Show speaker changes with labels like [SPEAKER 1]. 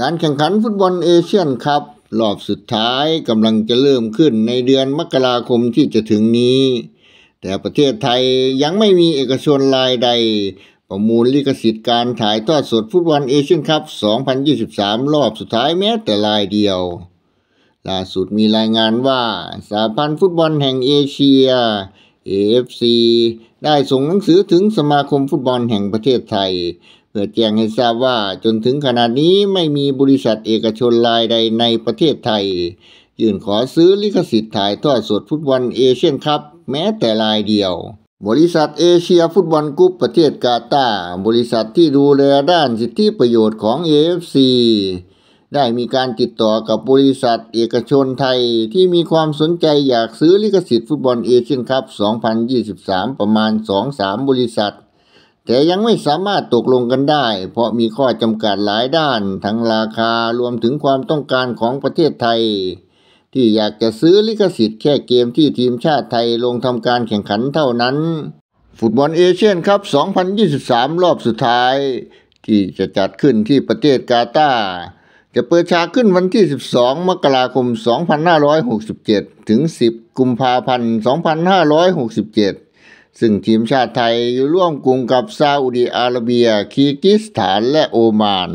[SPEAKER 1] การแข่งขันฟุตบอลเอเชียนคัพรอบสุดท้ายกำลังจะเริ่มขึ้นในเดือนมกราคมที่จะถึงนี้ แต่ประเทศไทยยังไม่มีเอกชนรายใด ประมูลลิขสิทธิ์การถ่ายทอดสดฟุตบอลเอเชียนคัพ 2023 รอบสุดท้ายแม้แต่รายเดียว ล่าสุดมีรายงานว่าสาพันธ์ฟุตบอลแห่งเอเชีย AFC ได้ส่งหนังสือถึงสมาคมฟุตบอลแห่งประเทศไทย เพื่อแจ้งให้ทราบว่าจนถึงขณะนี้ไม่มีบริษัทเอกชนรายใดในประเทศไทย ยื่นขอซื้อลิขสิทธิ์ถ่ายทอดสดฟุตบอลเอเชียนคัพแม้แต่รายเดียว บริษัทเอเชียฟุตบอลกรุ๊ปประเทศกาตาร์บริษัทที่ดูแลด้านสิทธิประโยชน์ของ AFC ได้มีการติดต่อกับบริษัทเอกชนไทยที่มีความสนใจอยากซื้อลิขสิทธิ์ฟุตบอลเอเชียนคัพ2023 ประมาณ 2-3 บริษัท แต่ยังไม่สามารถตกลงกันได้ เพราะมีข้อจำกัดหลายด้าน ทั้งราคารวมถึงความต้องการของประเทศไทย ที่อยากจะซื้อลิขสิทธิ์แค่เกมที่ทีมชาติไทยลงทำการแข่งขันเท่านั้น ฟุตบอลเอเชียนคัพ2023 รอบสุดท้าย ที่จะจัดขึ้นที่ประเทศกาตาร์จะเปิดฉากขึ้นวันที่ 12 มกราคม 2567 ถึง 10 กุมภาพันธ์ 2567 ซึ่งทีมชาติไทยอยู่ร่วมกลุ่มกับซาอุดีอาระเบียคีร์กิสถานและโอมาน